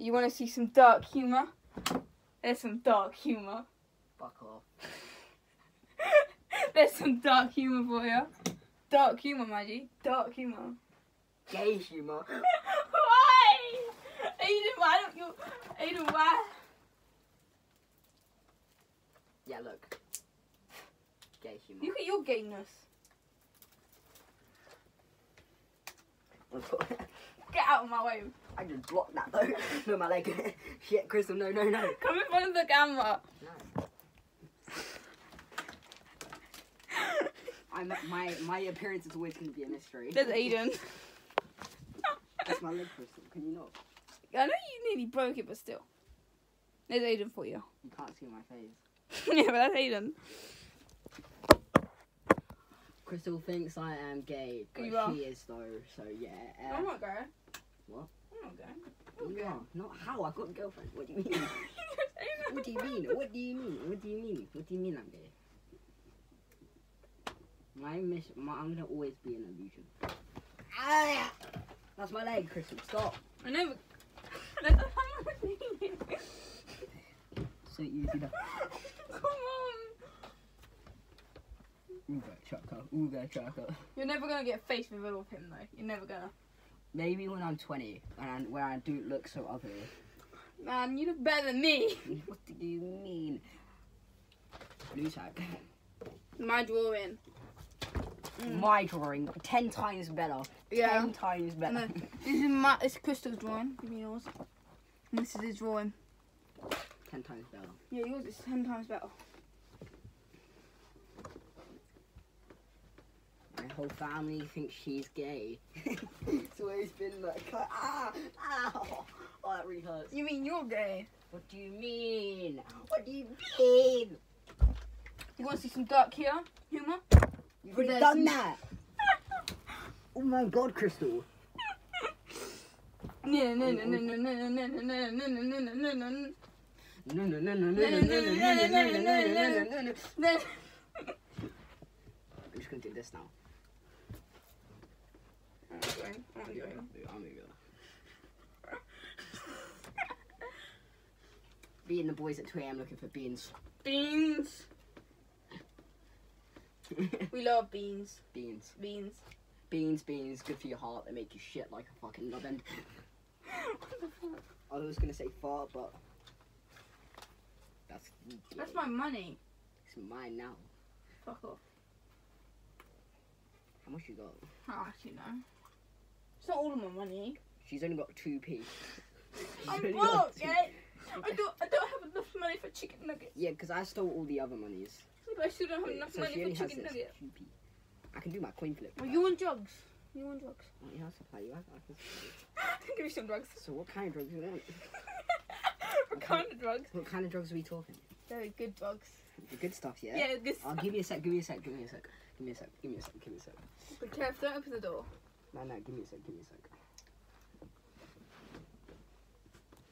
You want to see some dark humor? There's some dark humor. Fuck off. There's some dark humor for you. Dark humor, Maggie. Dark humor. Gay humor. why? Aiden, why don't you? Aiden, why? Yeah, look. Gay humor. Look at your gayness. Get out of my way. I just blocked that though. no, my leg. Shit, Crystal, no, no, no. Come in front of the camera. No. I'm my my appearance is always going to be a mystery. There's Aiden. That's my leg, Crystal. Can you not? I know you nearly broke it, but still. There's Aiden for you. You can't see my face. yeah, but that's Aiden. Crystal thinks I am gay, but she is though. So yeah. Uh, I'm not gay. What? Not you are. Not how. I got a girlfriend. What do you mean? what do you mean? What do you mean? What do you mean? What do you mean I'm gay? My mission. My, I'm gonna always be an illusion. Ah! That's my leg, Crystal. Stop. I know. That's not what I'm. So easy to. Come on. Ooga chaka. Ooga chaka. You're never gonna get face reveal with him though. You're never gonna. Maybe when I'm 20 and I, where I do look so ugly. Man, you look better than me. what do you mean? Blue tag. My drawing. Mm. My drawing, 10 times better. Yeah. 10 times better. this is my. It's Crystal's drawing. Give me yours. And this is his drawing. 10 times better. Yeah, yours is ten times better. My whole family thinks she's gay. ah, ow. Oh, that really hurts. You mean you're gay? What do you mean? What do you mean? You want to see some dark here? Humor? You've already There's- done that. Oh my god, Crystal. No, no, no, no, no, no, no, no, no, no, no, no, no, no, no. No, no, no, no, no, no, no, no, no, no, no, no, no, no. I'm just gonna do this now. I'm going. I'm going. I'm gonna. Being the boys at 2 a.m. looking for beans. Beans. We love beans. beans. Beans. Beans, beans, good for your heart. They make you shit like a fucking nubbin. What the fuck? I was gonna say fart, but that's That's my money. It's mine now. Fuck off. How much you got? I actually know. It's not all of my money. She's only got two p. I'm broke, okay? I don't, I don't have enough money for chicken nuggets. Yeah, because I stole all the other monies. But I still don't have enough so money for chicken nuggets. two p. I can do my coin flip. Well, you want drugs? You want drugs? Oh, yeah, I'll supply you. I, I can supply you. Give me some drugs. So what kind of drugs do you want? what kind of drugs? What kind of drugs are we talking? Very good drugs. The good stuff, yeah. Yeah, good I'll give you a sec. Give me a sec. Give me a sec. Give me a sec. Give me a sec. Give me a sec. Be careful, don't open the door. No, no. Give me a sec. Give me a sec.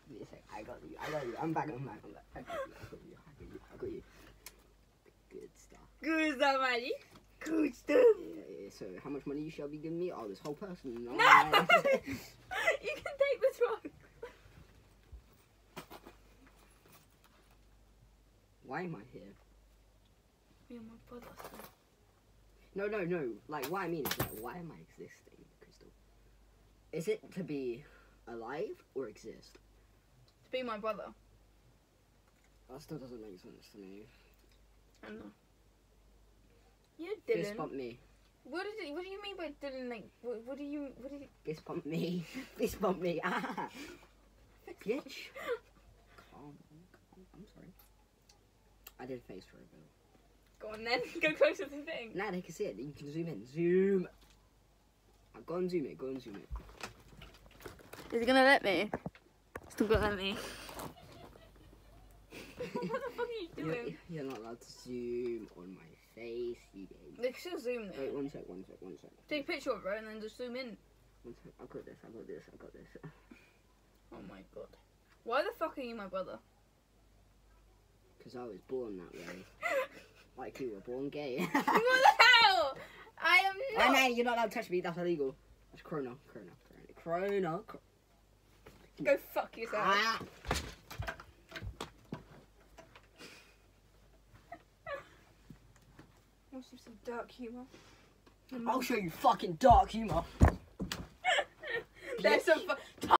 Give me a sec. I got you. I got you. I'm back. I'm back. I'm back. I got you. I got you. I got you. I got you. Good stuff. Good stuff, Maddie. Good stuff. Yeah, yeah, so how much money you shall be giving me? Oh, this whole person. No! you can take the drug. Why am I here? You're my brother. No, no, no. Like, what I mean is, like, why am I existing, Crystal? Is it to be alive or exist? To be my brother. That still doesn't make sense to me. I know. You Fist Dylan. bump me. What is it? What do you mean by Dylan? Like, what, what do you? What did? you? Fist bump me. Fist bump me. Ah. Bitch. Calm. calm. I'm sorry. I did face for a bit. Go on then. Go closer to the thing. Now they can see it. You can zoom in. Zoom. Go and zoom it. Go and zoom it. Is it gonna let me? Still gonna let me. what the fuck are you You're, doing? you're not allowed to zoom on my face, you baby. They can still zoom Wait, one sec, one sec, one sec. Take a picture of her and then just zoom in. One sec. I got this, I got this, I got this. Oh my god. Why the fuck are you my brother? Because I was born that way like you were born gay. what the hell? I am not. Oh, man, you're not allowed to touch me. That's illegal. That's Corona. Corona. Corona. Corona. Go fuck yourself. Ah. What's some dark humor? I'll show you fucking dark humor. There's some.